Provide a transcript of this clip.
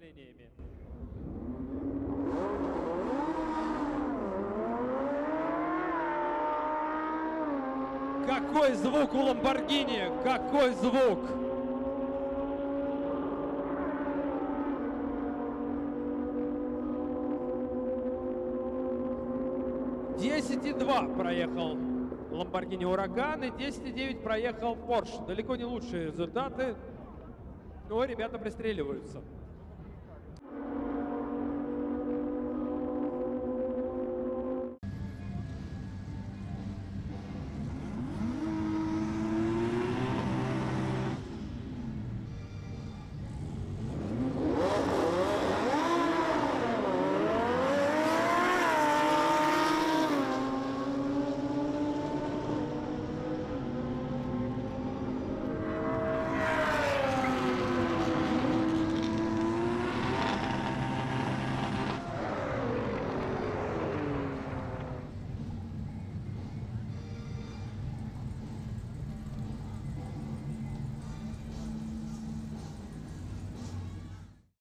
линиями. Какой звук у Ламборгини! Какой звук! Десять и два проехал Ламборгини Ураган и 10,9 проехал Порш. Далеко не лучшие результаты, но ребята пристреливаются.